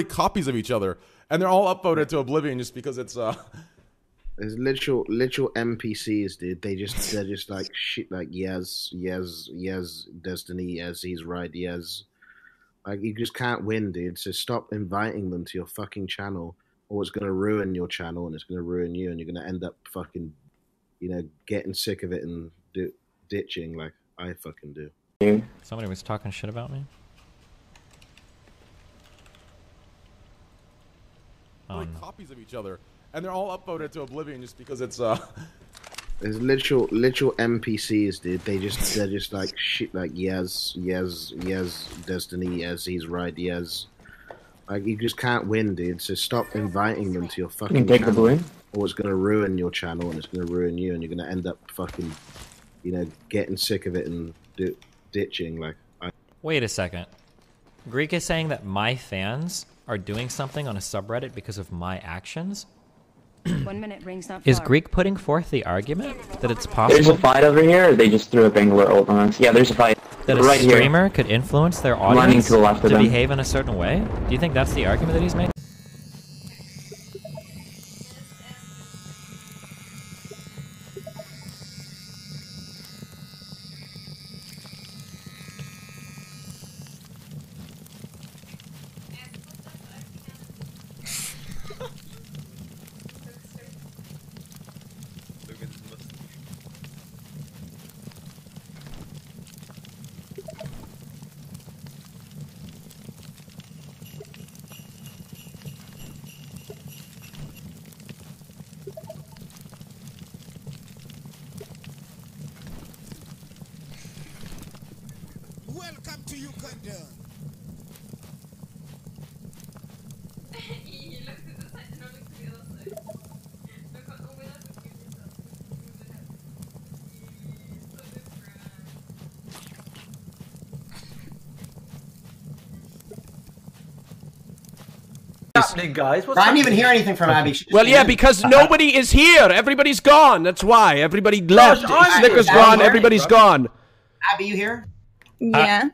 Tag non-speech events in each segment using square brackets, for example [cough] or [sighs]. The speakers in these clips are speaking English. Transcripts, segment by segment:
literally copies of each other, and they're all upvoted to oblivion just because it's uh. [laughs] There's literal literal NPCs, dude. They just they're just like shit. Like yes, yes, yes, Destiny. Yes, he's right. Yes, like you just can't win, dude. So stop inviting them to your fucking channel, or it's gonna ruin your channel and it's gonna ruin you, and you're gonna end up fucking, you know, getting sick of it and do, ditching like I fucking do. Somebody was talking shit about me. Oh, like no. copies of each other, and they're all upvoted to oblivion just because it's uh. [laughs] There's literal literal NPCs, dude. They just they're just like shit. Like yes, yes, yes, Destiny. Yes, he's right. Yes, like you just can't win, dude. So stop inviting them to your fucking take the channel, balloon. or it's gonna ruin your channel and it's gonna ruin you, and you're gonna end up fucking, you know, getting sick of it and do, ditching. Like I, Wait a second. Greek is saying that my fans are doing something on a subreddit because of my actions? [clears throat] One minute rings not Is. Greek putting forth the argument that it's possible? There's possible a fight over here. Or they just threw a Bangalore ult on us. Yeah, there's a fight. that a right here. streamer could influence their Running audience to the left of them. behave in a certain way? Do you think that's the argument that he's making? Welcome to Uganda. [laughs] happening, guys? What's I didn't even hear anything from Abby. She Well, yeah, in. because uh-huh. nobody is here. Everybody's gone. That's why. Everybody left. I'm Snicker's gone. I'm Everybody's here. gone. Abby, you here? Yeah.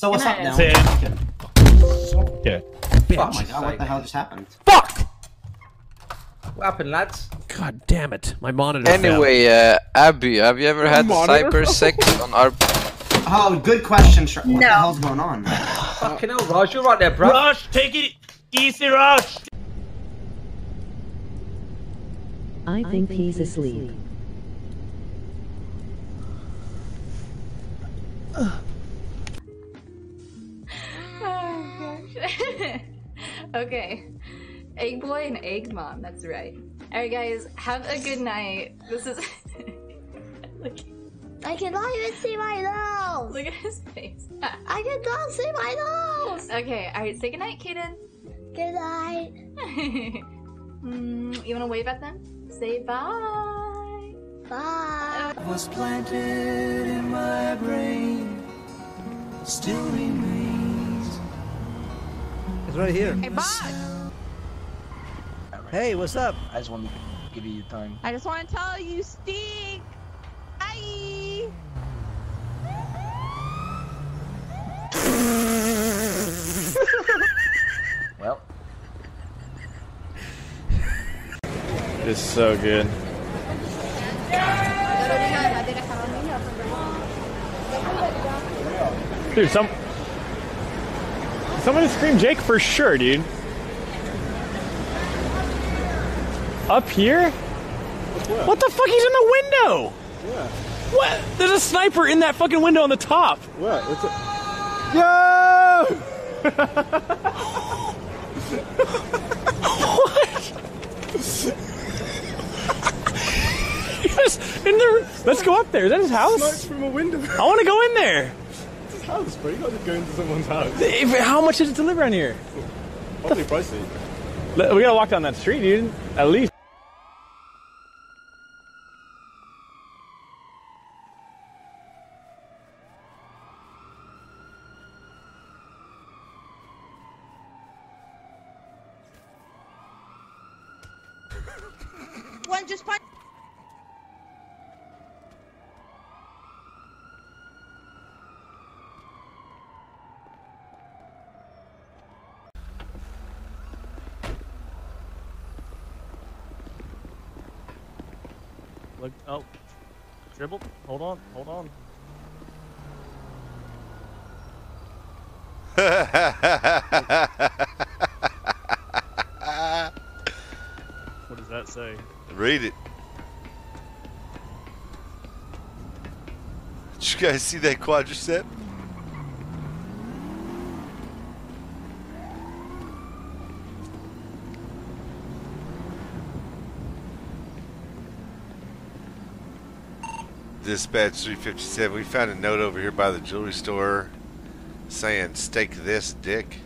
So what's up now? I- Okay. Oh my god, what the hell just happened? Fuck! What happened, lads? God damn it. My monitor fell. Anyway, uh, Abby, have you ever had cyber sex [laughs] on our? Oh, good question. Sh- What the No. hell's going on? Fucking hell, Raj, you're right there, bro. Rush, take it easy, Rush. I think he's asleep. [sighs] [laughs] okay. Egg boy and egg mom, that's right. Alright guys, have a good night. This is [laughs] I cannot even see my nose. Look at his face. I cannot see my nose. Okay, alright, say goodnight, Kaden. Good night. [laughs] mm, you wanna wave at them? Say bye. Bye. Was planted in my brain, still remains. It's right here. Hey, boss! Hey, what's up? I just want to give you your time. I just want to tell you, you stink. Bye. Well, It's so good. Dude, some someone scream Jake for sure, dude. Up here? What the fuck? He's in the window. Yeah. What? There's a sniper in that fucking window on the top. What? What's it? Yo! [laughs] what? [laughs] yes, in there. Let's go up there. Is that his house? Sniped from a window. I want to go in there. It's house, bro. You gotta go into someone's house. [laughs] If- How much does it deliver around here? Probably pricey. Let- We gotta walk down that street, dude. At least. One just punch. Look, oh. Dribble. Hold on, hold on. What does that say? Read it. Did you guys see that quadricep? Dispatch 357. We found a note over here by the jewelry store saying, stake this, dick.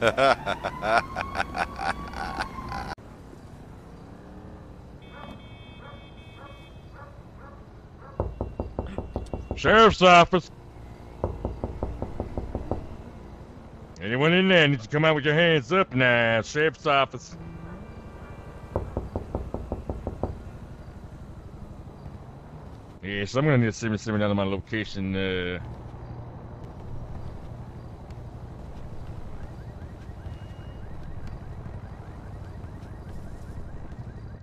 [laughs] Sheriff's office. Anyone in there needs to come out with your hands up now. Sheriff's office. Yes, I'm gonna need to send me send me down to my location. Uh,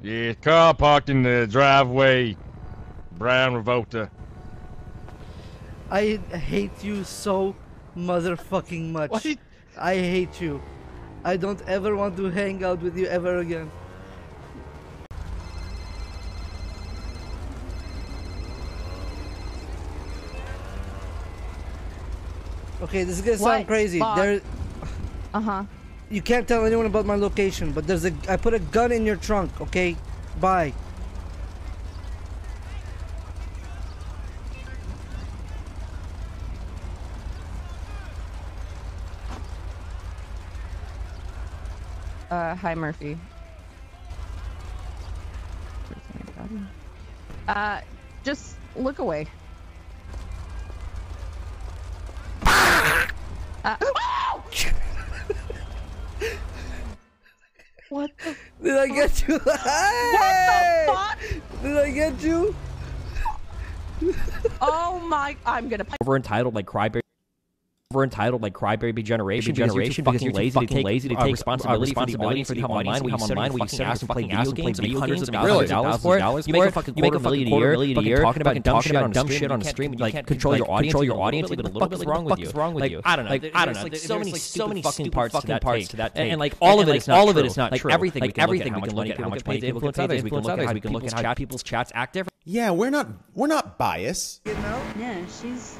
yeah, car parked in the driveway. Brown Revolta. I hate you so motherfucking much. I hate you. I don't ever want to hang out with you ever again. Okay, this is gonna sound What? crazy. Bob? There, Uh huh. you can't tell anyone about my location, but there's a. I put a gun in your trunk. Okay, bye. Uh, hi Murphy. Uh, just look away. Uh, [laughs] what the? Did I get you? Hey! What Did I get you? Oh my! I'm gonna. over entitled like crybaby over entitled like crybaby generation generation? because you're lazy to take lazy to take responsibility for the audience for the audience we come online we sit ass and play video games hundreds of thousands of dollars for it you make a fucking you make a fucking million a year talking about dumb shit on dumb shit on a stream like control your audience control your audience even a little bit wrong with you wrong with you? I don't know. I don't know. so many so many fucking parts to that and like all of it is all of it is not like everything like everything we can look at how much money influence others we can look at how we can look at how people's chats act different Yeah, we're not we're not biased. Yeah, she's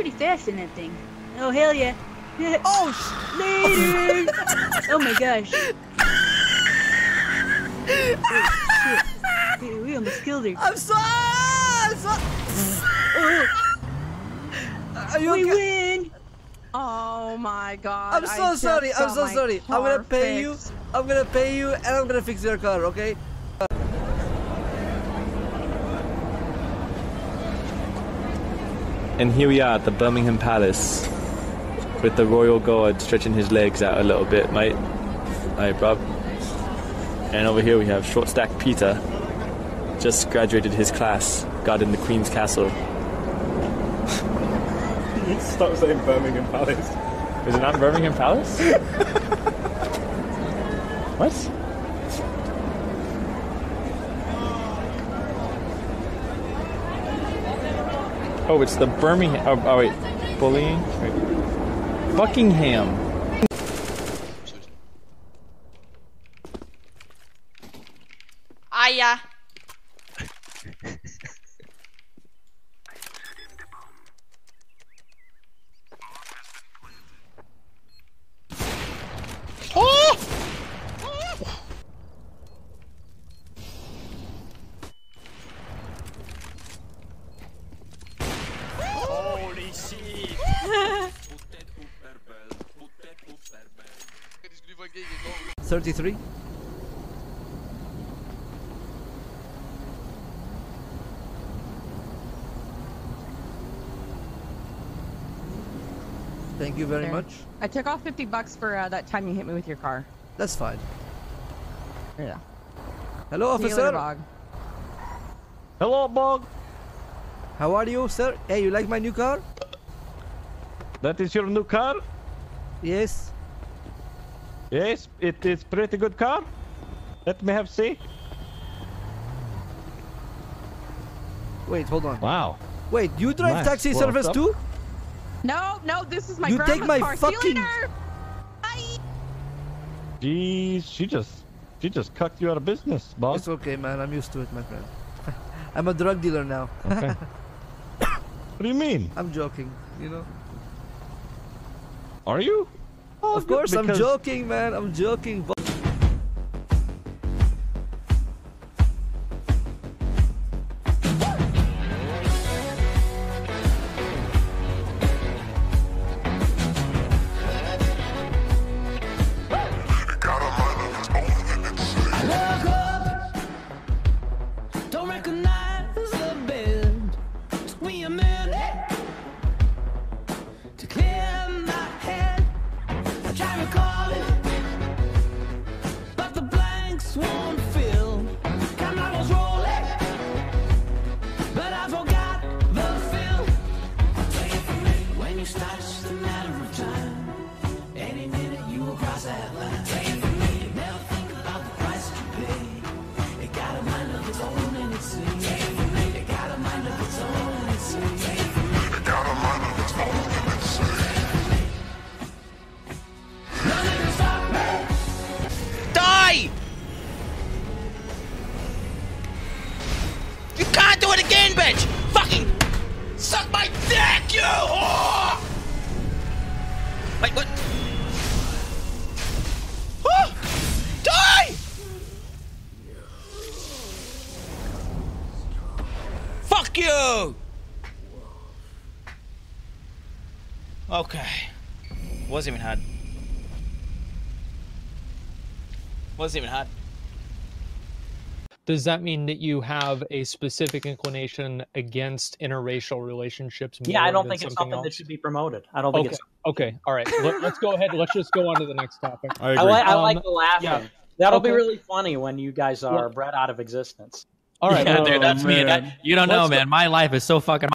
pretty fast in that thing. Oh hell yeah! [laughs] oh later! oh my gosh! oh, shit. We almost killed her. I'm sorry. I'm sorry. Oh. Are you we okay? win. Oh my god! I'm so sorry. I'm so sorry. I'm gonna pay you. I'm gonna pay you, and I'm gonna fix your car. Okay? And here we are at the Birmingham Palace with the royal guard stretching his legs out a little bit, mate. Hey, bruv. And over here we have short stack Peter, just graduated his class, guarding the Queen's Castle. [laughs] Stop saying Birmingham Palace. Is it not Birmingham Palace? [laughs] what? Oh, it's the Birmingham. Oh, oh wait, bullying. Wait. Buckingham. Aia. Oh! Holy shit! 33. Thank you very There. much. I took off 50 bucks for uh, that time you hit me with your car. That's fine. Yeah. Hello, See you officer. later, Bog. Hello, Bog. How are you, sir? Hey, you like my new car? That is your new car? Yes. Yes, it is pretty good car. Let me have see. Wait, hold on. Wow. Wait, you drive Nice. taxi Well, service too? No, no, this is my You grandma's take my car. Fucking- later. Jeez, she just she just cucked you out of business, boss. It's okay, man. I'm used to it, my friend. [laughs] I'm a drug dealer now. Okay. [laughs] what do you mean? I'm joking, you know. Are you? Oh, of good, course, I'm joking, man. I'm joking. Don't recognize again, bitch! Fucking suck my dick, you whore! Wait, what? Oh! Die! Fuck you! Okay. Wasn't even hard. Wasn't even hard. Does that mean that you have a specific inclination against interracial relationships? Yeah, I don't think it's something something that should be promoted. I don't think okay. it's. Okay. All right. Let, us go ahead. Let's just go on to the next topic. I, like, I like Um, the laughing. yeah. That'll be really funny when you guys are Well- brought out of existence. All right. [laughs] Yeah, well, dude, that's me. man. That, you don't know, Let's go- man. My life is so fucking